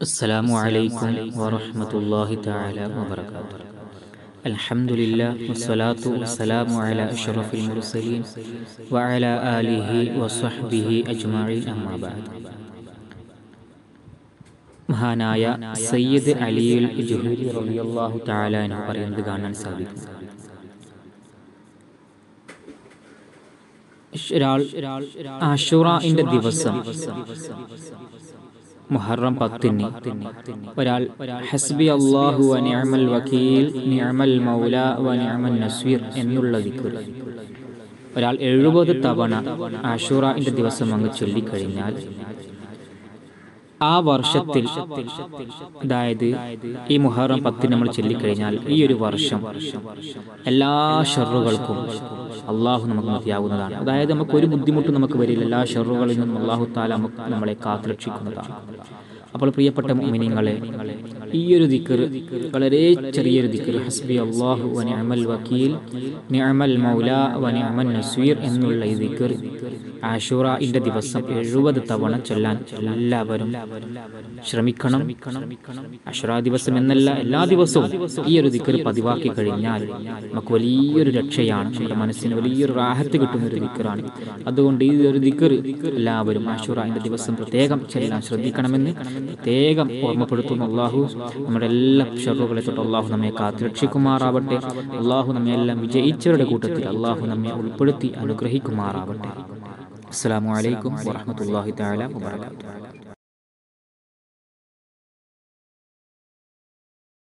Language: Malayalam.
السلام عليكم ورحمة الله تعالى وبركاته الحمد لله والصلاة والسلام على أشرف المرسلين وعلى آله وصحبه أجمعين أما بعد മഹാനായ സയ്യിദ് അലിയുൽ ജുഹൂരി റളിയല്ലാഹു തആല എന്ന് പറയുന്നത് കാണാൻ സാധിക്കും ഒരാൾ ആഷുറയുടെ ദിവസം മുഹറം പത്തിന്. ഒരാൾ ഹസ്ബി അള്ളാഹു വ നിഅമൽ വക്കീൽ നിഅമൽ മൗല വ നിഅമൽ നസ്വീർ എന്നുള്ള ദിക്ർ ഒരാൾ എഴുപത് തവണ ആഷുറാന്റെ ദിവസം അങ്ങ് ചൊല്ലിക്കഴിഞ്ഞാൽ ആ വർഷത്തിൽ അതായത് ഈ മുഹറം പത്തിന് നമ്മൾ ചൊല്ലിക്കഴിഞ്ഞാൽ ഈ ഒരു വർഷം എല്ലാ ഷെറുകൾക്കും അള്ളാഹു നമുക്ക് മതിയാവുന്നതാണ് അതായത് നമുക്ക് ഒരു ബുദ്ധിമുട്ടും നമുക്ക് വരില്ല. എല്ലാ ഷെറുകളിൽ നിന്നും അള്ളാഹു താല നമ്മളെ കാത്തുരക്ഷിക്കുന്നതാണ്. അപ്പോൾ പ്രിയപ്പെട്ട മുമിനിങ്ങളെ ഈ ഒരു ദിക്കർ വളരെ ചെറിയൊരു ദിക്കർ ഹസ്ബി അള്ളാഹു വ നിഅമൽ വക്കീൽ നിഅമൽ മൗല വ നിഅമൽ നസ്വീർ എന്നുള്ള ഈ ദിക്കർ ആഷുറയിന്റെ ദിവസം എഴുപത് തവണ ചൊല്ലാൻ എല്ലാവരും ശ്രമിക്കണം. അഷുറ ദിവസം എന്നല്ല എല്ലാ ദിവസവും ഈ ഒരു ദിക്കർ പതിവാക്കി കഴിഞ്ഞാൽ നമുക്ക് വലിയൊരു രക്ഷയാണ്. നമ്മുടെ മനസ്സിന് വലിയൊരു റാഹത്ത് കിട്ടുന്ന ഒരു ദിക്കറാണ് അതുകൊണ്ട് ഈ ഒരു ദിക്കർ എല്ലാവരും ആഷുറയിന്റെ ദിവസം പ്രത്യേകം ചെല്ലാൻ ശ്രദ്ധിക്കണമെന്ന് പ്രത്യേകം ഓർമ്മപ്പെടുത്തുന്ന അള്ളാഹു നമ്മുടെ എല്ലാ ഷെറുകളെ തൊട്ട് അള്ളാഹു നമ്മെ കാത്തുരക്ഷിക്കുമാറാവട്ടെ. അള്ളാഹു നമ്മെ എല്ലാം വിജയിച്ചവരുടെ കൂട്ടത്തിൽ അള്ളാഹു നമ്മെ ഉൾപ്പെടുത്തി അനുഗ്രഹിക്കുമാറാവട്ടെ. അസ്സാം വലൈക്കും വാഹമത്തല്ലാഹി താല വാത്തു